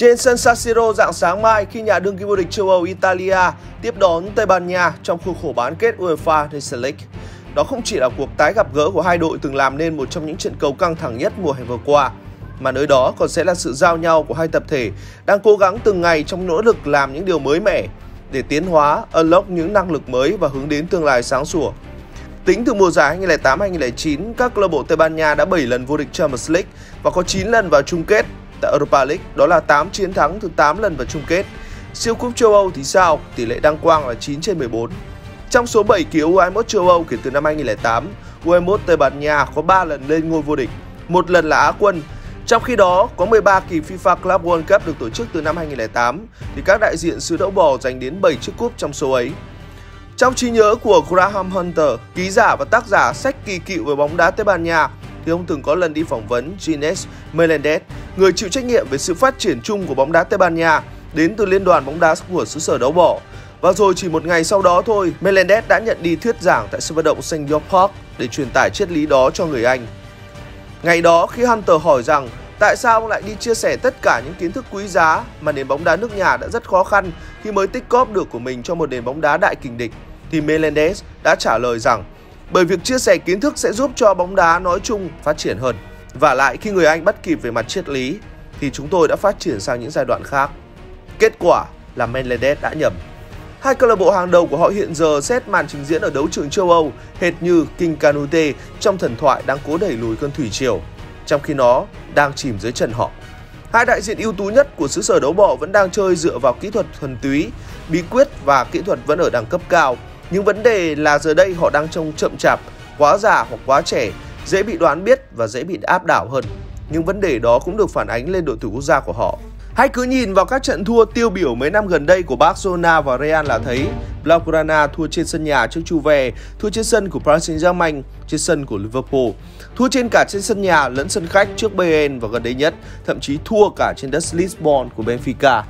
Trên sân San Siro dạng sáng mai khi nhà đương kim vô địch châu Âu Italia tiếp đón Tây Ban Nha trong khuôn khổ bán kết UEFA Nations League. Đó không chỉ là cuộc tái gặp gỡ của hai đội từng làm nên một trong những trận cầu căng thẳng nhất mùa hè vừa qua, mà nơi đó còn sẽ là sự giao nhau của hai tập thể đang cố gắng từng ngày trong nỗ lực làm những điều mới mẻ để tiến hóa, unlock những năng lực mới và hướng đến tương lai sáng sủa. Tính từ mùa giải 2008-2009, các câu lạc bộ Tây Ban Nha đã 7 lần vô địch Champions League và có 9 lần vào chung kết tại Europa League, đó là 8 chiến thắng từ 8 lần vào chung kết. Siêu cúp châu Âu thì sao? Tỷ lệ đăng quang là 9 trên 14. Trong số 7 kỳ U21 châu Âu kể từ năm 2008, U21 Tây Ban Nha có 3 lần lên ngôi vô địch, một lần là Á quân. Trong khi đó, có 13 kỳ FIFA Club World Cup được tổ chức từ năm 2008, thì các đại diện xứ đậu bò giành đến 7 chiếc cúp trong số ấy. Trong trí nhớ của Graham Hunter, ký giả và tác giả sách kỳ cựu về bóng đá Tây Ban Nha, thì ông từng có lần đi phỏng vấn Gines Melendez, người chịu trách nhiệm về sự phát triển chung của bóng đá Tây Ban Nha, đến từ Liên đoàn bóng đá của xứ sở đấu bỏ. Và rồi chỉ một ngày sau đó thôi, Melendez đã nhận đi thuyết giảng tại sân vận động St. George Park để truyền tải triết lý đó cho người Anh. Ngày đó khi Hunter hỏi rằng tại sao ông lại đi chia sẻ tất cả những kiến thức quý giá mà nền bóng đá nước nhà đã rất khó khăn khi mới tích góp được của mình cho một nền bóng đá đại kình địch, thì Melendez đã trả lời rằng bởi việc chia sẻ kiến thức sẽ giúp cho bóng đá nói chung phát triển hơn. Và lại khi người Anh bắt kịp về mặt triết lý thì chúng tôi đã phát triển sang những giai đoạn khác. Kết quả là Menledes đã nhầm. Hai câu lạc bộ hàng đầu của họ hiện giờ xét màn trình diễn ở đấu trường châu Âu hệt như King Canute trong thần thoại đang cố đẩy lùi cơn thủy triều, trong khi nó đang chìm dưới chân họ. Hai đại diện ưu tú nhất của xứ sở đấu bò vẫn đang chơi dựa vào kỹ thuật thuần túy, bí quyết và kỹ thuật vẫn ở đẳng cấp cao nhưng vấn đề là giờ đây họ đang trông chậm chạp, quá già hoặc quá trẻ, dễ bị đoán biết và dễ bị áp đảo hơn. Nhưng vấn đề đó cũng được phản ánh lên đội tuyển quốc gia của họ. Hãy cứ nhìn vào các trận thua tiêu biểu mấy năm gần đây của Barcelona và Real là thấy Blaugrana thua trên sân nhà trước Juve, thua trên sân của Paris Saint-Germain, trên sân của Liverpool, thua trên cả trên sân nhà lẫn sân khách trước Bayern và gần đây nhất, thậm chí thua cả trên đất Lisbon của Benfica.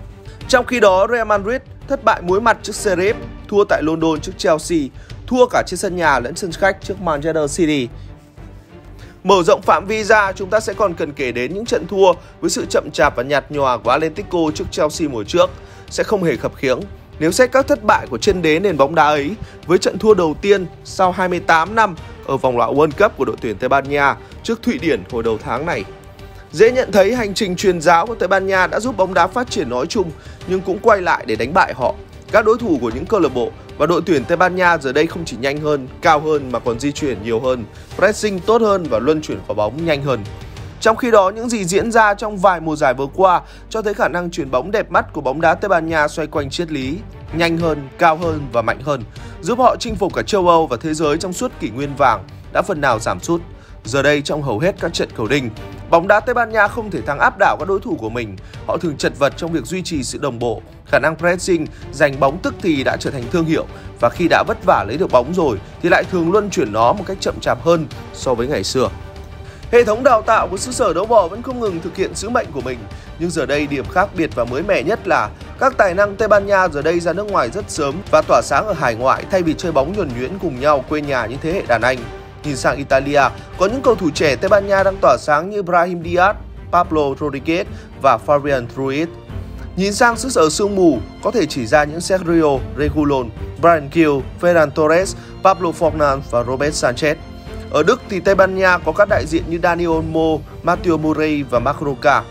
Trong khi đó, Real Madrid thất bại muối mặt trước Serif, thua tại London trước Chelsea, thua cả trên sân nhà lẫn sân khách trước Manchester City. Mở rộng phạm vi ra, chúng ta sẽ còn cần kể đến những trận thua với sự chậm chạp và nhạt nhòa của Atletico trước Chelsea mùa trước sẽ không hề khập khiễng. Nếu xét các thất bại của chân đế nền bóng đá ấy với trận thua đầu tiên sau 28 năm ở vòng loại World Cup của đội tuyển Tây Ban Nha trước Thụy Điển hồi đầu tháng này. Dễ nhận thấy hành trình truyền giáo của Tây Ban Nha đã giúp bóng đá phát triển nói chung nhưng cũng quay lại để đánh bại họ. Các đối thủ của những câu lạc bộ và đội tuyển Tây Ban Nha giờ đây không chỉ nhanh hơn, cao hơn mà còn di chuyển nhiều hơn, pressing tốt hơn và luân chuyển quả bóng nhanh hơn. Trong khi đó, những gì diễn ra trong vài mùa giải vừa qua cho thấy khả năng chuyển bóng đẹp mắt của bóng đá Tây Ban Nha xoay quanh triết lý, nhanh hơn, cao hơn và mạnh hơn, giúp họ chinh phục cả châu Âu và thế giới trong suốt kỷ nguyên vàng đã phần nào giảm sút. Giờ đây trong hầu hết các trận cầu đinh, bóng đá Tây Ban Nha không thể thắng áp đảo các đối thủ của mình. Họ thường chật vật trong việc duy trì sự đồng bộ, khả năng pressing, giành bóng tức thì đã trở thành thương hiệu và khi đã vất vả lấy được bóng rồi thì lại thường luân chuyển nó một cách chậm chạp hơn so với ngày xưa. Hệ thống đào tạo của xứ sở đấu bò vẫn không ngừng thực hiện sứ mệnh của mình, nhưng giờ đây điểm khác biệt và mới mẻ nhất là các tài năng Tây Ban Nha giờ đây ra nước ngoài rất sớm và tỏa sáng ở hải ngoại thay vì chơi bóng nhuần nhuyễn cùng nhau quê nhà như thế hệ đàn anh. Nhìn sang Italia, có những cầu thủ trẻ Tây Ban Nha đang tỏa sáng như Brahim Diaz, Pablo Rodriguez và Fabian Ruiz. Nhìn sang xứ sở sương mù, có thể chỉ ra những Sergio Regulon, Brian Gill, Ferran Torres, Pablo Fornan và Robert Sanchez. Ở Đức thì Tây Ban Nha có các đại diện như Dani Olmo, Matteo Murray và Marc Roca.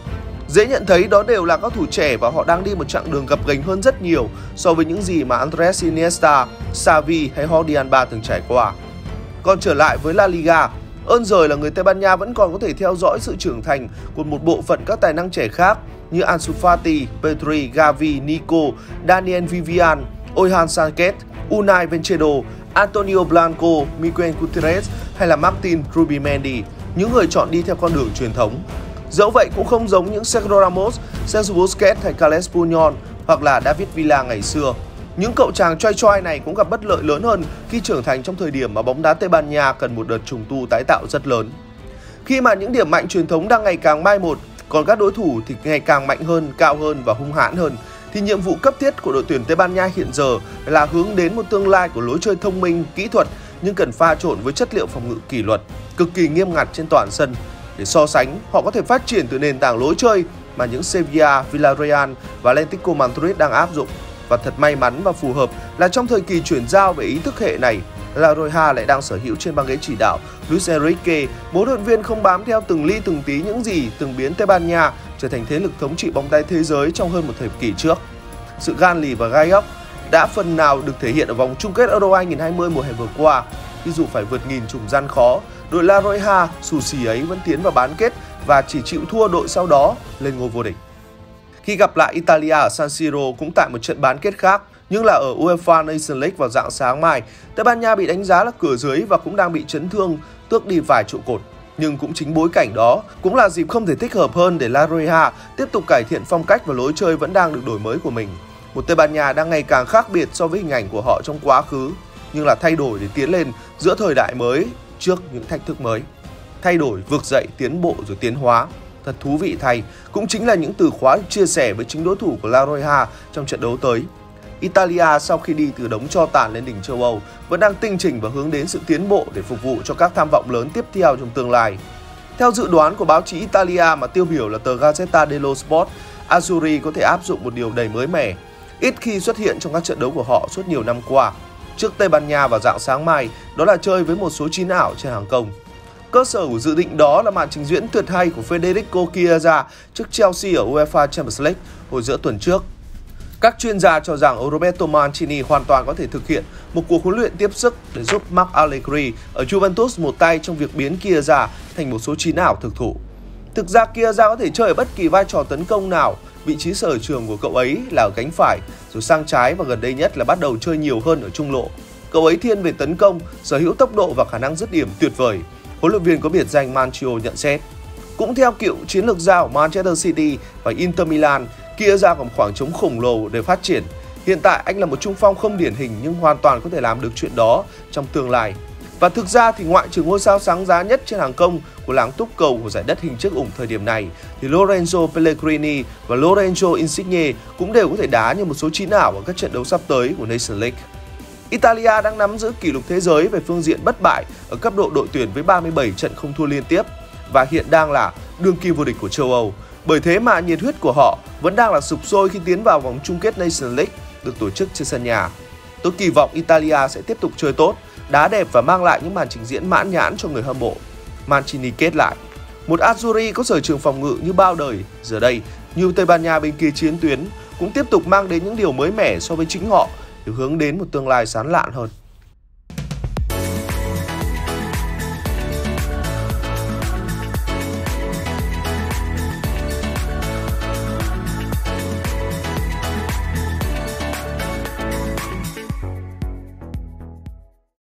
Dễ nhận thấy đó đều là các thủ trẻ và họ đang đi một chặng đường gập ghềnh hơn rất nhiều so với những gì mà Andres Iniesta, Xavi hay Jordi Alba từng trải qua. Còn trở lại với La Liga, ơn rời là người Tây Ban Nha vẫn còn có thể theo dõi sự trưởng thành của một bộ phận các tài năng trẻ khác như Ansu Fati, Petri, Gavi, Nico, Daniel Vivian, Oihan Sanchez, Unai Vencedo, Antonio Blanco, Miguel Gutierrez hay là Martin Rubimendi, những người chọn đi theo con đường truyền thống. Dẫu vậy cũng không giống những Sergio Ramos, Sergio Busquets hay Carles Puyol hoặc là David Villa ngày xưa. Những cậu chàng choi choi này cũng gặp bất lợi lớn hơn khi trưởng thành trong thời điểm mà bóng đá Tây Ban Nha cần một đợt trùng tu tái tạo rất lớn. Khi mà những điểm mạnh truyền thống đang ngày càng mai một, còn các đối thủ thì ngày càng mạnh hơn, cao hơn và hung hãn hơn, thì nhiệm vụ cấp thiết của đội tuyển Tây Ban Nha hiện giờ là hướng đến một tương lai của lối chơi thông minh, kỹ thuật nhưng cần pha trộn với chất liệu phòng ngự kỷ luật, cực kỳ nghiêm ngặt trên toàn sân. Để so sánh, họ có thể phát triển từ nền tảng lối chơi mà những Sevilla, Villarreal và Atletico Madrid đang áp dụng. Và thật may mắn và phù hợp là trong thời kỳ chuyển giao về ý thức hệ này, La Roja lại đang sở hữu trên băng ghế chỉ đạo Luis Enrique, bốn huấn viên không bám theo từng ly từng tí những gì từng biến Tây Ban Nha trở thành thế lực thống trị bóng đá thế giới trong hơn một thời kỳ trước. Sự gan lì và gai góc đã phần nào được thể hiện ở vòng chung kết Euro 2020 mùa hè vừa qua. Khi dù phải vượt nghìn trùng gian khó, đội La Roja xù xì ấy vẫn tiến vào bán kết và chỉ chịu thua đội sau đó lên ngôi vô địch. Khi gặp lại Italia ở San Siro cũng tại một trận bán kết khác, nhưng là ở UEFA Nations League vào dạng sáng mai, Tây Ban Nha bị đánh giá là cửa dưới và cũng đang bị chấn thương, tước đi vài trụ cột. Nhưng cũng chính bối cảnh đó cũng là dịp không thể thích hợp hơn để La Roja tiếp tục cải thiện phong cách và lối chơi vẫn đang được đổi mới của mình. Một Tây Ban Nha đang ngày càng khác biệt so với hình ảnh của họ trong quá khứ, nhưng là thay đổi để tiến lên giữa thời đại mới trước những thách thức mới. Thay đổi, vượt dậy, tiến bộ rồi tiến hóa. Thật thú vị thay, cũng chính là những từ khóa chia sẻ với chính đối thủ của La Roja trong trận đấu tới. Italia sau khi đi từ đống cho tàn lên đỉnh châu Âu vẫn đang tinh chỉnh và hướng đến sự tiến bộ để phục vụ cho các tham vọng lớn tiếp theo trong tương lai. Theo dự đoán của báo chí Italia mà tiêu biểu là tờ Gazzetta dello Sport, Azzurri có thể áp dụng một điều đầy mới mẻ, ít khi xuất hiện trong các trận đấu của họ suốt nhiều năm qua. Trước Tây Ban Nha vào dạng sáng mai, đó là chơi với một số chín ảo trên hàng công. Cơ sở của dự định đó là màn trình diễn tuyệt hay của Federico Chiesa trước Chelsea ở UEFA Champions League hồi giữa tuần trước các chuyên gia cho rằng Roberto Mancini hoàn toàn có thể thực hiện một cuộc huấn luyện tiếp sức để giúp Mark Allegri ở Juventus một tay trong việc biến Chiesa thành một số 9 ảo thực thụ. Thực ra Chiesa có thể chơi ở bất kỳ vai trò tấn công nào, vị trí sở trường của cậu ấy là ở cánh phải, rồi sang trái và gần đây nhất là bắt đầu chơi nhiều hơn ở trung lộ. Cậu ấy thiên về tấn công, sở hữu tốc độ và khả năng dứt điểm tuyệt vời. Huấn luyện viên có biệt danh Manchio nhận xét. Cũng theo cựu chiến lược gia của Manchester City và Inter Milan, kia ra còn khoảng trống khổng lồ để phát triển. Hiện tại anh là một trung phong không điển hình nhưng hoàn toàn có thể làm được chuyện đó trong tương lai. Và thực ra thì ngoại trừ ngôi sao sáng giá nhất trên hàng công của làng túc cầu của giải đất hình chiếc ủng thời điểm này thì Lorenzo Pellegrini và Lorenzo Insigne cũng đều có thể đá như một số chín ảo ở các trận đấu sắp tới của Nation League. Italia đang nắm giữ kỷ lục thế giới về phương diện bất bại ở cấp độ đội tuyển với 37 trận không thua liên tiếp và hiện đang là đương kim vô địch của châu Âu. Bởi thế mà nhiệt huyết của họ vẫn đang là sụp sôi khi tiến vào vòng chung kết Nations League được tổ chức trên sân nhà. Tôi kỳ vọng Italia sẽ tiếp tục chơi tốt, đá đẹp và mang lại những màn trình diễn mãn nhãn cho người hâm mộ. Mancini kết lại. Một Azzurri có sở trường phòng ngự như bao đời, giờ đây, như Tây Ban Nha bên kia chiến tuyến cũng tiếp tục mang đến những điều mới mẻ so với chính họ thì hướng đến một tương lai sáng lạn hơn.